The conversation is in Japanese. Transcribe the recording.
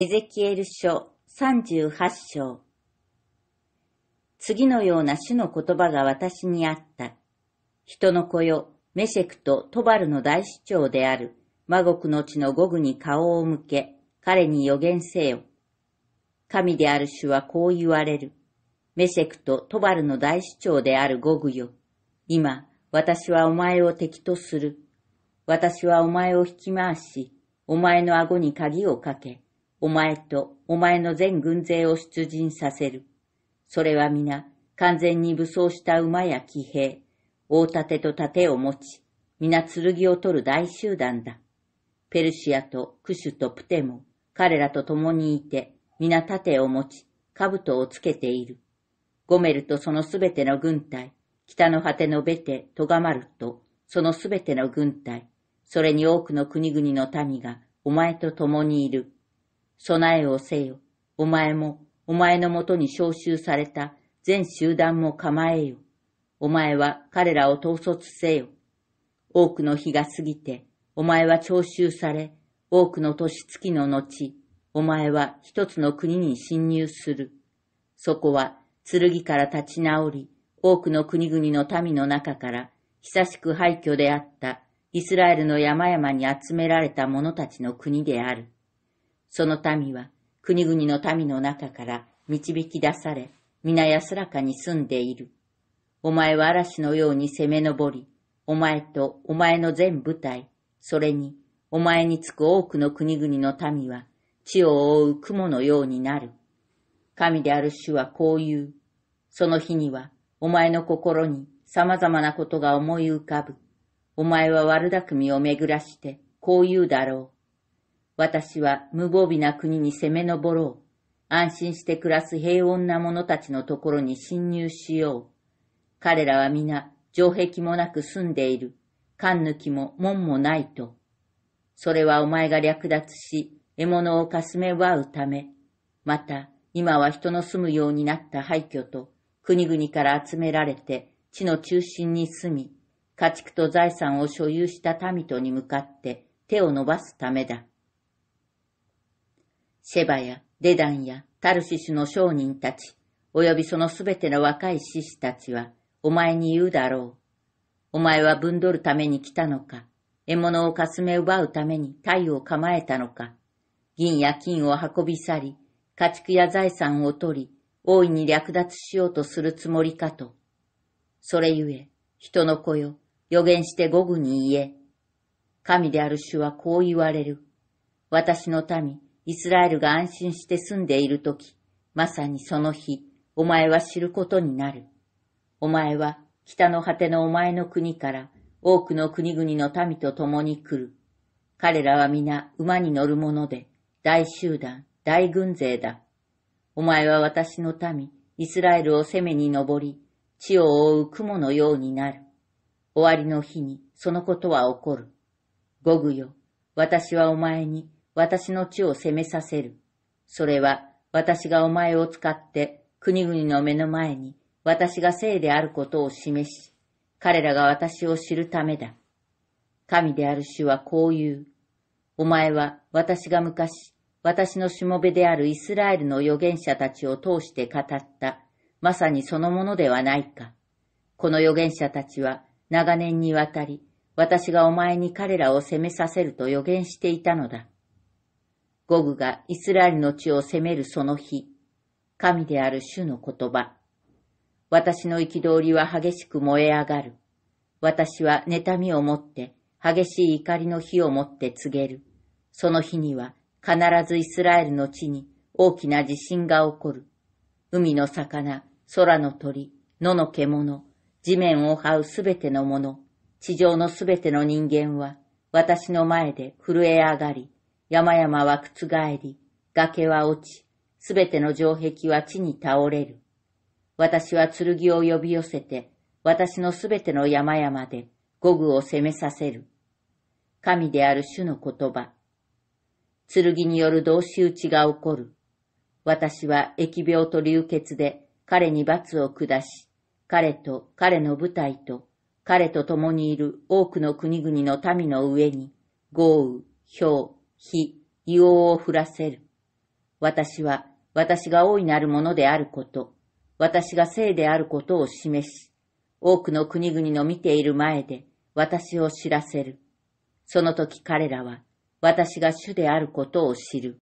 エゼキエル書38章次のような主の言葉が私にあった。人の子よ、メシェクとトバルの大主張である、マゴクの地のゴグに顔を向け、彼に予言せよ。神である主はこう言われる。メシェクとトバルの大主張であるゴグよ。今、私はお前を敵とする。私はお前を引き回し、お前の顎に鍵をかけ、お前とお前の全軍勢を出陣させる。それは皆、完全に武装した馬や騎兵、大盾と盾を持ち、皆剣を取る大集団だ。ペルシアとクシュとプテも、彼らと共にいて、皆盾を持ち、兜をつけている。ゴメルとそのすべての軍隊、北の果てのベテ、トガマルと、そのすべての軍隊、それに多くの国々の民が、お前と共にいる。備えをせよ。お前も、お前のもとに召集された全集団も構えよ。お前は彼らを統率せよ。多くの日が過ぎて、お前は徴収され、多くの年月の後、お前は一つの国に侵入する。そこは剣から立ち直り、多くの国々の民の中から、久しく廃墟であったイスラエルの山々に集められた者たちの国である。その民は国々の民の中から導き出され、皆安らかに住んでいる。お前は嵐のように攻め上り、お前とお前の全部隊、それにお前につく多くの国々の民は地を覆う雲のようになる。神である主はこう言う。その日にはお前の心に様々なことが思い浮かぶ。お前は悪巧みを巡らしてこう言うだろう。私は無防備な国に攻め上ろう。安心して暮らす平穏な者たちのところに侵入しよう。彼らは皆城壁もなく住んでいる。勘抜きも門もないと。それはお前が略奪し、獲物をかすめ奪うため。また、今は人の住むようになった廃墟と、国々から集められて、地の中心に住み、家畜と財産を所有した民とに向かって手を伸ばすためだ。シェバやデダンやタルシシュの商人たち、及びそのすべての若い獅子たちは、お前に言うだろう。お前は分取るために来たのか、獲物をかすめ奪うために体を構えたのか、銀や金を運び去り、家畜や財産を取り、大いに略奪しようとするつもりかと。それゆえ、人の子よ、予言して午後に言え。神である主はこう言われる。私の民、イスラエルが安心して住んでいるとき、まさにその日、お前は知ることになる。お前は北の果てのお前の国から多くの国々の民と共に来る。彼らは皆馬に乗る者で、大集団、大軍勢だ。お前は私の民、イスラエルを攻めに登り、地を覆う雲のようになる。終わりの日にそのことは起こる。ゴグよ、私はお前に私の地を攻めさせる。それは私がお前を使って国々の目の前に私が聖であることを示し、彼らが私を知るためだ。神である主はこう言う。お前は私が昔、私のしもべであるイスラエルの預言者たちを通して語った、まさにそのものではないか。この預言者たちは長年にわたり、私がお前に彼らを責めさせると予言していたのだ。ゴグがイスラエルの地を攻めるその日、神である主の言葉。私の憤りは激しく燃え上がる。私は妬みを持って、激しい怒りの火を持って告げる。その日には必ずイスラエルの地に大きな地震が起こる。海の魚、空の鳥、野の獣、地面を這うすべてのもの、地上のすべての人間は、私の前で震え上がり、山々は覆り、崖は落ち、すべての城壁は地に倒れる。私は剣を呼び寄せて、私のすべての山々で五具を攻めさせる。神である主の言葉。剣による同士討ちが起こる。私は疫病と流血で彼に罰を下し、彼と彼の部隊と彼と共にいる多くの国々の民の上に豪雨、氷、日、硫黄を降らせる。私は私が大いなるものであること、私が聖であることを示し、多くの国々の見ている前で私を知らせる。その時彼らは私が主であることを知る。